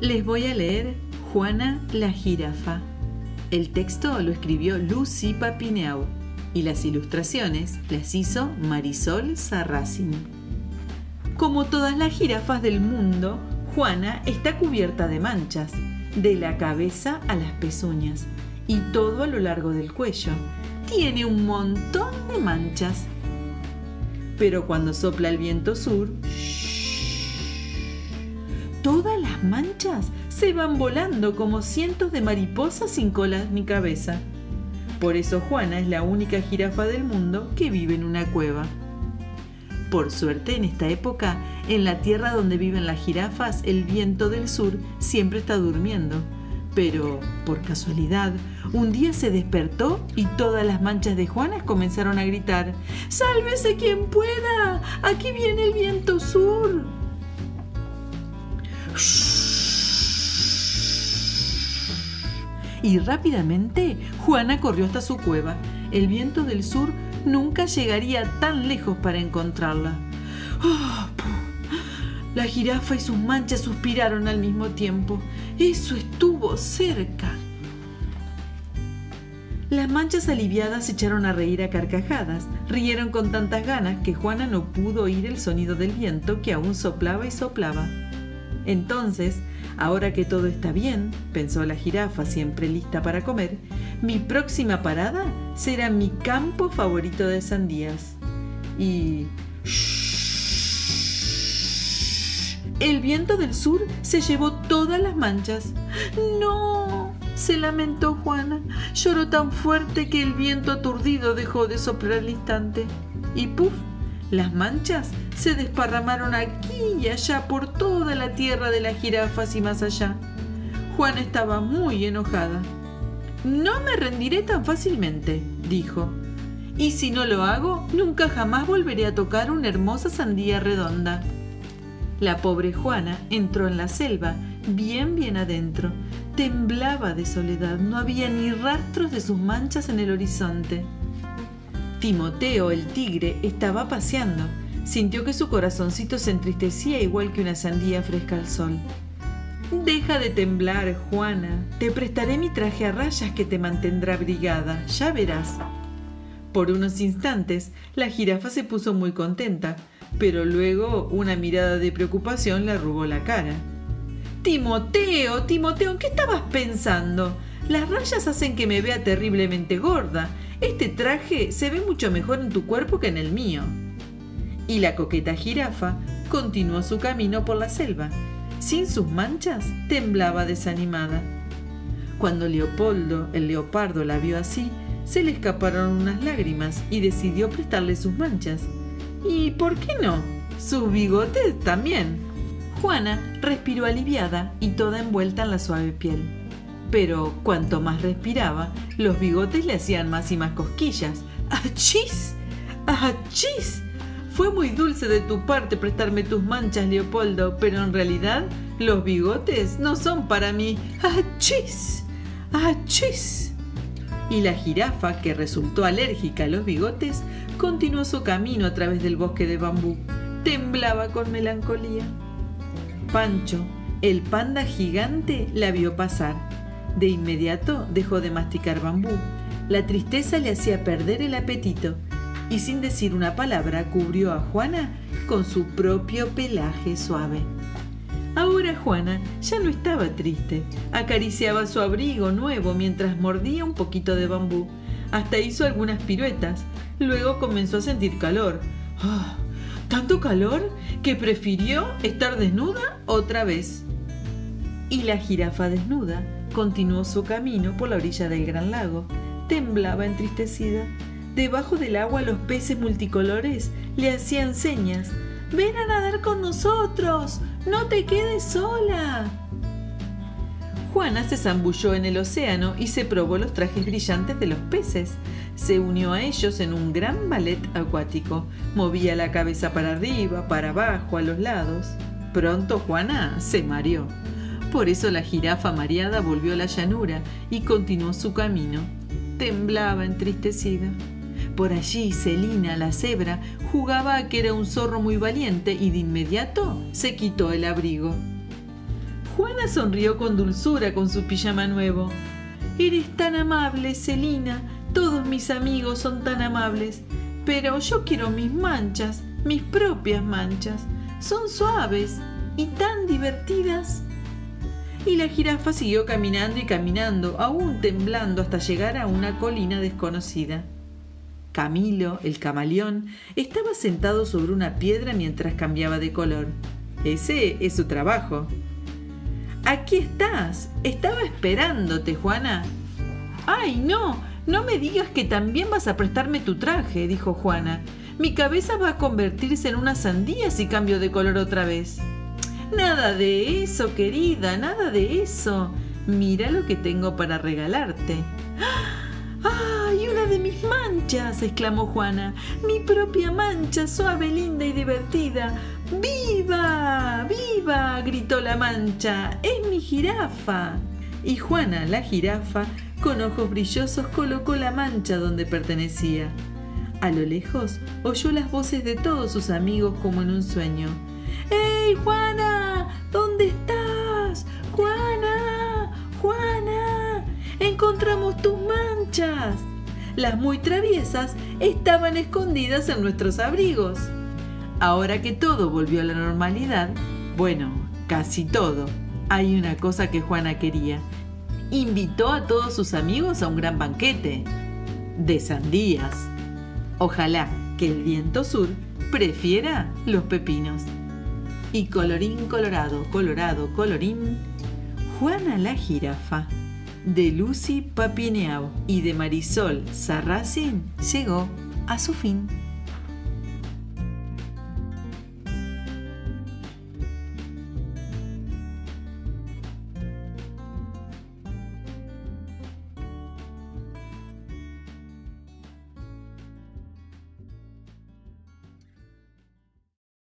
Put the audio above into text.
Les voy a leer Juana la jirafa. El texto lo escribió Lucy Papineau y las ilustraciones las hizo Marisol Sarracin. Como todas las jirafas del mundo, Juana está cubierta de manchas, de la cabeza a las pezuñas y todo a lo largo del cuello. Tiene un montón de manchas. Pero cuando sopla el viento sur, todas las manchas se van volando como cientos de mariposas sin cola en mi cabeza. Por eso Juana es la única jirafa del mundo que vive en una cueva. Por suerte, en esta época, en la tierra donde viven las jirafas, el viento del sur siempre está durmiendo. Pero, por casualidad, un día se despertó y todas las manchas de Juana comenzaron a gritar, ¡Sálvese quien pueda! ¡Aquí viene el viento sur! Y rápidamente Juana corrió hasta su cueva. El viento del sur nunca llegaría tan lejos para encontrarla. ¡Ah, la jirafa y sus manchas suspiraron al mismo tiempo. Eso estuvo cerca. Las manchas aliviadas se echaron a reír a carcajadas. Rieron con tantas ganas que Juana no pudo oír el sonido del viento que aún soplaba y soplaba. Entonces, ahora que todo está bien, pensó la jirafa siempre lista para comer, mi próxima parada será mi campo favorito de sandías. Y... El viento del sur se llevó todas las manchas. ¡No! se lamentó Juana. Lloró tan fuerte que el viento aturdido dejó de soplar al instante. Y ¡puf! Las manchas se desparramaron aquí y allá por toda la tierra de las jirafas y más allá. Juana estaba muy enojada. No me rendiré tan fácilmente, dijo. Y si no lo hago, nunca jamás volveré a tocar una hermosa sandía redonda. La pobre Juana entró en la selva, bien bien adentro. Temblaba de soledad, no había ni rastros de sus manchas en el horizonte. Timoteo, el tigre, estaba paseando. Sintió que su corazoncito se entristecía igual que una sandía fresca al sol. Deja de temblar, Juana. Te prestaré mi traje a rayas que te mantendrá abrigada. Ya verás. Por unos instantes, la jirafa se puso muy contenta, pero luego una mirada de preocupación le arrugó la cara. Timoteo, Timoteo, ¿en qué estabas pensando? Las rayas hacen que me vea terriblemente gorda este traje se ve mucho mejor en tu cuerpo que en el mío. Y la coqueta jirafa continuó su camino por la selva. Sin sus manchas, temblaba desanimada. Cuando Leopoldo, el leopardo, la vio así, se le escaparon unas lágrimas y decidió prestarle sus manchas. ¿Y por qué no? Sus bigotes también. Juana respiró aliviada y toda envuelta en la suave piel pero cuanto más respiraba, los bigotes le hacían más y más cosquillas. ¡Achís! ¡Achís! Fue muy dulce de tu parte prestarme tus manchas, Leopoldo, pero en realidad los bigotes no son para mí. ¡Achís! ¡Achís! Y la jirafa, que resultó alérgica a los bigotes, continuó su camino a través del bosque de bambú. Temblaba con melancolía. Pancho, el panda gigante, la vio pasar de inmediato dejó de masticar bambú. La tristeza le hacía perder el apetito y sin decir una palabra cubrió a Juana con su propio pelaje suave. Ahora Juana ya no estaba triste. Acariciaba su abrigo nuevo mientras mordía un poquito de bambú. Hasta hizo algunas piruetas. Luego comenzó a sentir calor. ¡Ah! tanto calor que prefirió estar desnuda otra vez. Y la jirafa desnuda Continuó su camino por la orilla del gran lago. Temblaba entristecida. Debajo del agua los peces multicolores le hacían señas. Ven a nadar con nosotros. No te quedes sola. Juana se zambulló en el océano y se probó los trajes brillantes de los peces. Se unió a ellos en un gran ballet acuático. Movía la cabeza para arriba, para abajo, a los lados. Pronto Juana se mareó. Por eso la jirafa mareada volvió a la llanura y continuó su camino. Temblaba entristecida. Por allí Celina, la cebra, jugaba a que era un zorro muy valiente y de inmediato se quitó el abrigo. Juana sonrió con dulzura con su pijama nuevo. Eres tan amable, Celina. Todos mis amigos son tan amables. Pero yo quiero mis manchas, mis propias manchas. Son suaves y tan divertidas. Y la jirafa siguió caminando y caminando, aún temblando hasta llegar a una colina desconocida. Camilo, el camaleón, estaba sentado sobre una piedra mientras cambiaba de color. Ese es su trabajo. Aquí estás. Estaba esperándote, Juana. Ay, no. No me digas que también vas a prestarme tu traje, dijo Juana. Mi cabeza va a convertirse en una sandía si cambio de color otra vez. Nada de eso, querida, nada de eso. Mira lo que tengo para regalarte. ¡Ay, una de mis manchas! exclamó Juana. Mi propia mancha, suave, linda y divertida. ¡Viva! ¡Viva! gritó la mancha. ¡Es mi jirafa! Y Juana, la jirafa, con ojos brillosos, colocó la mancha donde pertenecía. A lo lejos oyó las voces de todos sus amigos como en un sueño. ¡Ey, Juana! ¿Dónde estás? ¡Juana! ¡Juana! ¡Encontramos tus manchas! Las muy traviesas estaban escondidas en nuestros abrigos. Ahora que todo volvió a la normalidad, bueno, casi todo, hay una cosa que Juana quería. Invitó a todos sus amigos a un gran banquete de sandías. Ojalá que el viento sur prefiera los pepinos. Y colorín colorado, colorado, colorín, Juana la jirafa, de Lucy Papineau y de Marisol Sarracin llegó a su fin.